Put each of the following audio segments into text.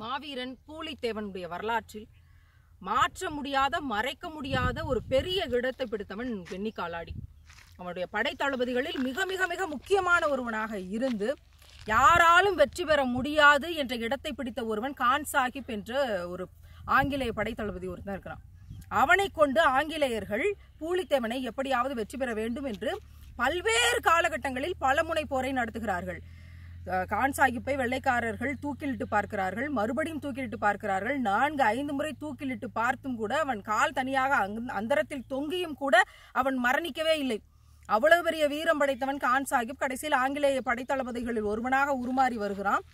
மாவீரன் பூலித்தேவனுடைய வரலாற்றில் மாற்ற முடியாத மறைக்க முடியாத ஒரு பெரிய இடத்தை பிடித்தவன் வெண்ணி காலாடி அவனுடைய படைத்தளபதிகளில் மிக மிக மிக முக்கியமான ஒருவனாக இருந்து யாராலும் வெற்றி பெற முடியாது என்ற இடத்தை பிடித்த ஒருவன் கான் சாஹிப் என்ற ஒரு ஆங்கிலேய படைத்தளபதி ஒருத்தன் இருக்கிறான். அவனை கொண்டு ஆங்கிலேயர்கள் பூலித்தேவனை எப்படியாவது வெற்றி பெற வேண்டும் என்று பல்வேறு காலகட்டங்களில் பலமுனை போரை நடத்துகிறார்கள். கான் சாஹிப்பை வெள்ளைக்காரர்கள் தூக்கிலிட்டு பார்க்கிறார்கள். மறுபடியும் தூக்கிலிட்டு பார்க்கிறார்கள். நான்கு ஐந்து முறை தூக்கிலிட்டு பார்த்தும் கூட அவன் கால் தனியாக அந்தரத்தில் தொங்கியும் கூட அவன் மரணிக்கவே இல்லை. அவ்வளவு பெரிய வீரம் படைத்தவன் கான் சாஹிப் கடைசியில் ஆங்கிலேய படைத்தளபதிகளில் ஒருவனாக உருமாறி வருகிறான்.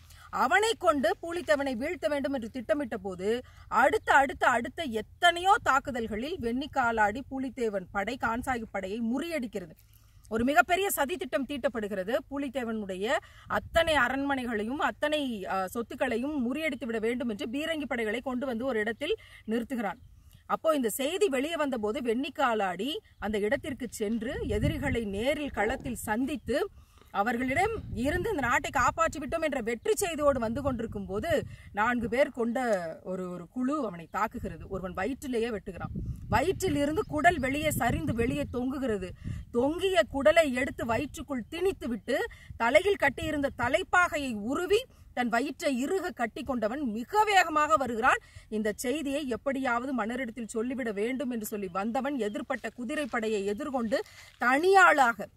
அவனை கொண்டு பூலித்தேவனை வீழ்த்த வேண்டும் என்று திட்டமிட்ட போது அடுத்த அடுத்த அடுத்த எத்தனையோ தாக்குதல்களில் வெண்ணிக்காலாடி பூலித்தேவன் படை கான் சாஹிப் படையை முறியடிக்கிறது. ஒரு மிகப்பெரிய சதி திட்டம் தீட்டப்படுகிறது. பூலித்தேவனுடைய அத்தனை அரண்மனைகளையும் அத்தனை சொத்துக்களையும் முறியடித்து விட வேண்டும் என்று பீரங்கி படைகளை கொண்டு வந்து ஒரு இடத்தில் நிறுத்துகிறான். அப்போ இந்த செய்தி வெளியே வந்தபோது வெண்ணிக்காலாடி அந்த இடத்திற்கு சென்று எதிரிகளை நேரில் களத்தில் சந்தித்து அவர்களிடம் இருந்து இந்த நாட்டை காப்பாற்றி விட்டோம் என்ற வெற்றி செய்தியோடு வந்து கொண்டிருக்கும் போது நான்கு பேர் கொண்ட ஒரு ஒரு குழு அவனை தாக்குகிறது. ஒருவன் வயிற்றிலேயே வெட்டுகிறான். வயிற்றில் இருந்து குடல் வெளியே சரிந்து வெளியே தொங்குகிறது. தொங்கிய குடலை எடுத்து வயிற்றுக்குள் திணித்து விட்டு தலையில் கட்டியிருந்த தலைப்பாகையை உருவி தன் வயிற்றை இறுக கட்டி கொண்டவன் மிக வேகமாக வருகிறான். இந்த செய்தியை எப்படியாவது மன்னரிடத்தில் சொல்லிவிட வேண்டும் என்று சொல்லி வந்தவன் எதிர்ப்பட்ட குதிரைப்படையை எதிர்கொண்டு தனியாளாக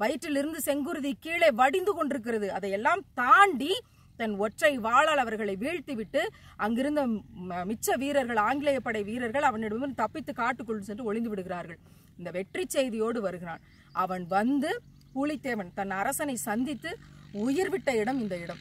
வயிற்றிலிருந்து செங்குருதி கீழே வடிந்து கொண்டிருக்கிறது. அதையெல்லாம் தாண்டி தன் ஒற்றை வாளால் அவர்களை வீழ்த்திவிட்டு அங்கிருந்த ம- மிச்ச வீரர்கள் ஆங்கிலேய படை வீரர்கள் அவனிடமிருந்து தப்பித்து காட்டுக்குள் சென்று ஒளிந்து விடுகிறார்கள். இந்த வெற்றி செய்தியோடு வருகிறான். அவன் வந்து பூலித்தேவன். தன் அரசனை சந்தித்து உயிர் விட்ட இடம் இந்த இடம்.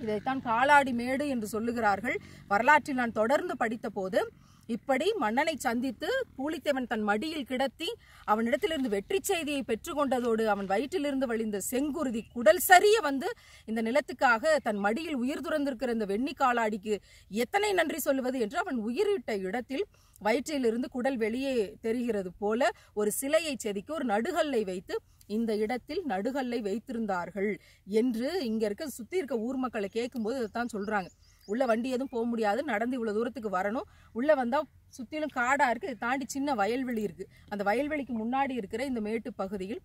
இதைத்தான் காலாடி மேடு என்று சொல்லுகிறார்கள். வரலாற்றில் நான் தொடர்ந்து படித்த போது இப்படி மன்னனை சந்தித்து பூலித்தேவன் தன் மடியில் கிடத்தி அவனிடத்திலிருந்து வெற்றி செய்தியை பெற்றுக்கொண்டதோடு அவன் வயிற்றிலிருந்து வழிந்த செங்குருதி குடல் சரிய வந்து இந்த நிலத்துக்காக தன் மடியில் உயிர் துறந்திருக்கிற இந்த வெண்ணி காலாடிக்கு எத்தனை நன்றி சொல்லுவது என்று அவன் உயிரிட்ட இடத்தில் வயிற்றிலிருந்து குடல் வெளியே தெரிகிறது போல ஒரு சிலையை செதுக்கி ஒரு நடுகல்லை வைத்து இந்த இடத்தில் நடுகல்லை வைத்திருந்தார்கள் என்று இங்க இருக்க சுத்தி இருக்க ஊர் மக்களை கேட்கும்போது இதைத்தான் சொல்றாங்க. உள்ளே வண்டி எதுவும் போக முடியாது. நடந்து இவ்வளோ தூரத்துக்கு வரணும். உள்ளே வந்தால் சுற்றிலும் காடாக இருக்குது இதை தாண்டி சின்ன வயல்வெளி இருக்குது அந்த வயல்வெளிக்கு முன்னாடி இருக்கிற இந்த மேட்டு பகுதியில்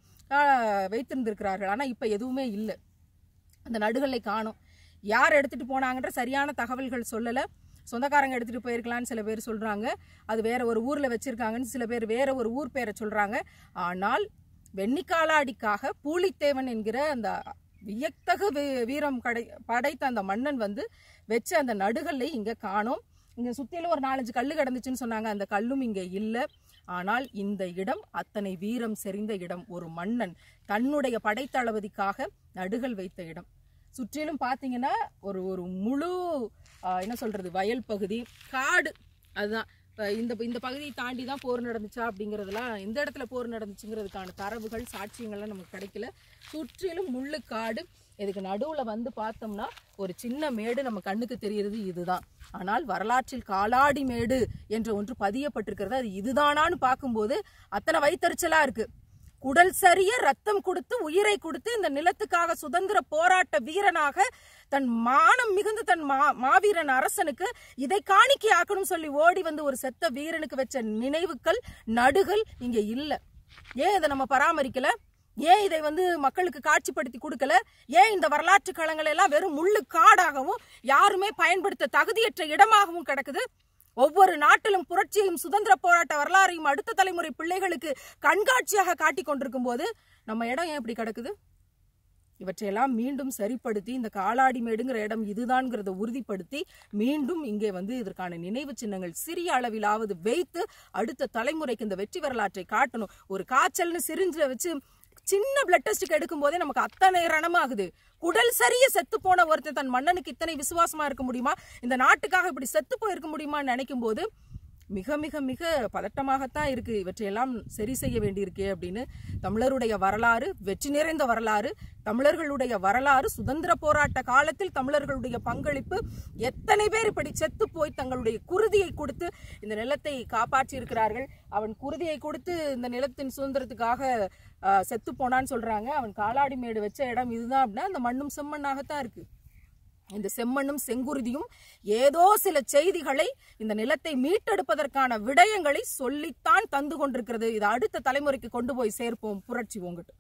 வைத்திருந்திருக்கிறார்கள். ஆனால் இப்போ எதுவுமே இல்லை. அந்த நடுகளை காணும். யார் எடுத்துகிட்டு போனாங்கன்ற சரியான தகவல்கள் சொல்லலை. சொந்தக்காரங்க எடுத்துகிட்டு போயிருக்கலாம்னு சில பேர் சொல்கிறாங்க அது வேற ஒரு ஊரில் வச்சுருக்காங்கன்னு சில பேர் வேற ஒரு ஊர் பேரை சொல்கிறாங்க ஆனால் வெண்ணிக்காலாடிக்காக பூலித்தேவன் என்கிற அந்த வியத்தகு வீ- வீரம் கடை படைத்த அந்த மன்னன் வந்து வச்ச அந்த நடுகல்லை இங்கே காணோம். இங்கே சுற்றிலும் ஒரு நாலஞ்சு கல் கிடந்துச்சுன்னு சொன்னாங்க. அந்த கல்லும் இங்கே இல்லை. ஆனால் இந்த இடம் அத்தனை வீரம் செறிந்த இடம். ஒரு மன்னன் தன்னுடைய படைத்தளபதிக்காக நடுகள் வைத்த இடம். சுற்றிலும் பார்த்தீங்கன்னா ஒரு ஒரு முழு என்ன சொல்கிறது வயல் பகுதி காடு. அதுதான். இந்த இந்த பகுதியை தாண்டி தான் போர் நடந்துச்சா அப்படிங்கிறதுலாம் எந்த இடத்துல போர் நடந்துச்சுங்கிறதுக்கான தரவுகள் சாட்சியங்கள்லாம் நமக்கு கிடைக்கல. சுற்றிலும் முள்ளு காடு இதுக்கு நடுவில் வந்து பார்த்தோம்னா ஒரு சின்ன மேடு நம்ம கண்ணுக்கு தெரிகிறது இதுதான். ஆனால் வரலாற்றில் காலாடி மேடு என்ற ஒன்று பதியப்பட்டிருக்கிறது. அது இதுதானான்னு பார்க்கும்போது அத்தனை வைத்தறிச்சலாக இருக்கு. குடல் சரிய ரத்தம் கொடுத்து உயிரை கொடுத்து இந்த நிலத்துக்காக சுதந்திர போராட்ட வீரனாக தன் மானம் மிகுந்த தன் மா மாவீரன் அரசனுக்கு இதை காணிக்கை ஆக்கணும் சொல்லி ஓடி வந்து ஒரு செத்த வீரனுக்கு வச்ச நினைவுகள் நடுகள் இங்க இல்ல. ஏன் இதை நம்ம பராமரிக்கல? ஏன் இதை வந்து மக்களுக்கு காட்சிப்படுத்தி கொடுக்கல? ஏன் இந்த வரலாற்று களங்கள் எல்லாம் வெறும் முள்ளு காடாகவும் யாருமே பயன்படுத்த தகுதியற்ற இடமாகவும் கிடக்குது? ஒவ்வொரு நாட்டிலும் புரட்சியையும் சுதந்திர போராட்ட வரலாறையும் அடுத்த தலைமுறை பிள்ளைகளுக்கு கண்காட்சியாக காட்டிக் கொண்டிருக்கும் போது நம்ம இடம் ஏன் இப்படி கிடக்குது? இவற்றையெல்லாம் மீண்டும் சரிப்படுத்தி இந்த காலாடி மேடுங்கிற இடம் இதுதான்ங்கிறத உறுதிப்படுத்தி மீண்டும் இங்கே வந்து இதற்கான நினைவு சின்னங்கள் சிறிய அளவிலாவது வைத்து அடுத்த தலைமுறைக்கு இந்த வெற்றி வரலாற்றை காட்டணும். ஒரு காய்ச்சல்னு சிரிஞ்சில் வச்சு சின்ன பிளட் டெஸ்ட்டுக்கு எடுக்கும் போதே நமக்கு அத்தனை ரணமாகுது குடல் சரிய செத்து போன ஒருத்தன் தன் மன்னனுக்கு இத்தனை விசுவாசமா இருக்க முடியுமா? இந்த நாட்டுக்காக இப்படி செத்து போயிருக்க முடியுமான்னு நினைக்கும் போது மிக மிக மிக பதட்டமாகத்தான் இருக்கு. இவற்றையெல்லாம் சரி செய்ய வேண்டியிருக்கு அப்படின்னு தமிழருடைய வரலாறு வெற்றி நிறைந்த வரலாறு தமிழர்களுடைய வரலாறு சுதந்திர போராட்ட காலத்தில் தமிழர்களுடைய பங்களிப்பு எத்தனை பேர் இப்படி செத்து போய் தங்களுடைய குருதியை கொடுத்து இந்த நிலத்தை காப்பாற்றி இருக்கிறார்கள் அவன் குருதியை கொடுத்து இந்த நிலத்தின் சுதந்திரத்துக்காக செத்து போனான்னு சொல்றாங்க. அவன் காலாடி மேடு வச்ச இடம் இதுதான் அப்படின்னா அந்த மண்ணும் செம்மண்ணாகத்தான் இருக்கு. இந்த செம்மண்ணும் செங்குருதியும் ஏதோ சில செய்திகளை இந்த நிலத்தை மீட்டெடுப்பதற்கான விடயங்களை சொல்லித்தான் தந்து கொண்டிருக்கிறது. இது அடுத்த தலைமுறைக்கு கொண்டு போய் சேர்ப்போம். புரட்சி உங்கட்டு